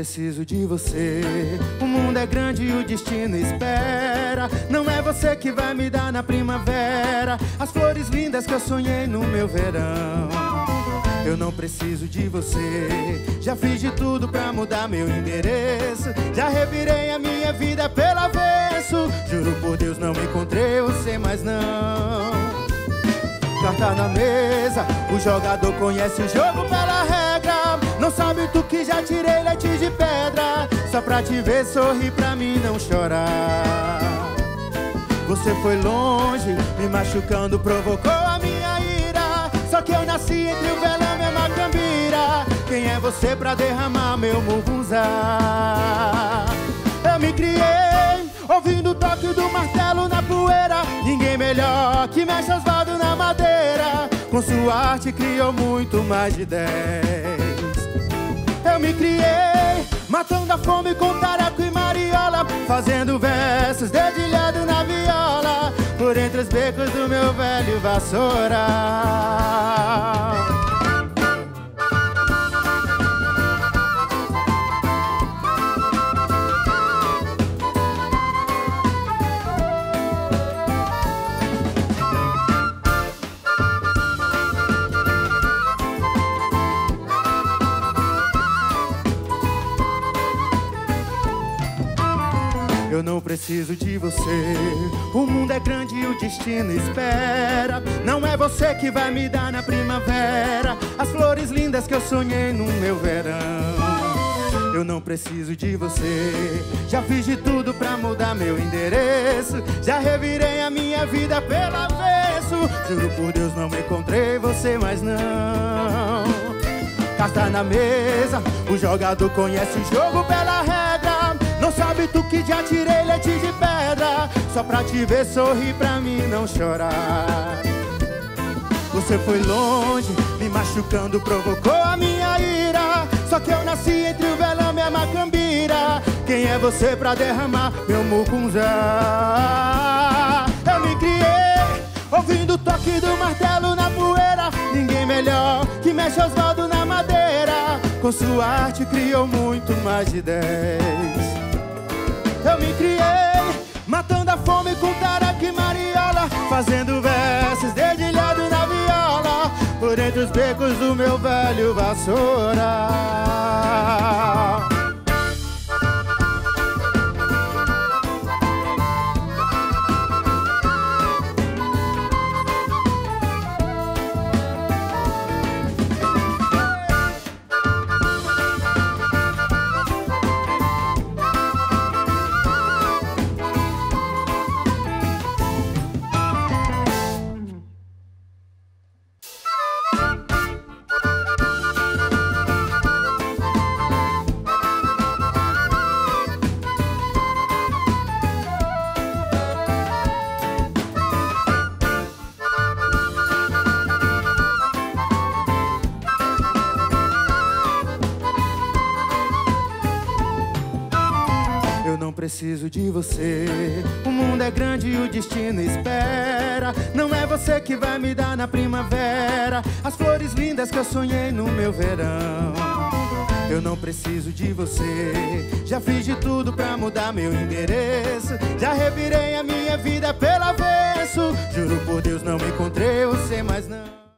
preciso de você. O mundo é grande e o destino espera. Não é você que vai me dar na primavera as flores lindas que eu sonhei no meu verão. Eu não preciso de você. Já fiz de tudo pra mudar meu endereço. Já revirei a minha vida pelo avesso. Juro por Deus, não encontrei você, mas não. Carta na mesa, o jogador conhece o jogo pela. Não sabe tu que já tirei leite de pedra. Só pra te ver sorrir, pra mim não chorar. Você foi longe, me machucando, provocou a minha ira. Só que eu nasci entre o velame e a macambira. Quem é você pra derramar meu mugunzá? Eu me criei, ouvindo o toque do martelo na poeira. Ninguém melhor que mexe Osvaldo na madeira. Com sua arte criou muito mais de dez. Eu me criei, matando a fome com tareco e mariola, fazendo versos dedilhado na viola, por entre os becos do meu velho vassoura. Eu não preciso de você. O mundo é grande e o destino espera. Não é você que vai me dar na primavera as flores lindas que eu sonhei no meu verão. Eu não preciso de você. Já fiz de tudo pra mudar meu endereço. Já revirei a minha vida pelo avesso. Juro por Deus, não encontrei você, mas não. Carta na mesa, o jogador conhece o jogo pela regra. Não sabe tu que já tirei leite de pedra Só pra te ver sorrir, pra mim não chorar. Você foi longe, me machucando, provocou a minha ira. Só que eu nasci entre o velame e a macambira. Quem é você pra derramar meu mucunzá? Eu me criei, ouvindo o toque do martelo na poeira. Ninguém melhor que mexe Osvaldo na madeira. Com sua arte criou muito mais de dez Fazendo versos dedilhado na viola Por entre os becos do meu velho vassoura preciso de você. O mundo é grande e o destino espera. Não é você que vai me dar na primavera as flores lindas que eu sonhei no meu verão. Eu não preciso de você. Já fiz de tudo pra mudar meu endereço. Já revirei a minha vida pelo avesso. Juro por Deus, não encontrei você, mas não.